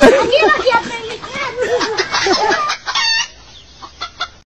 Aquí lo que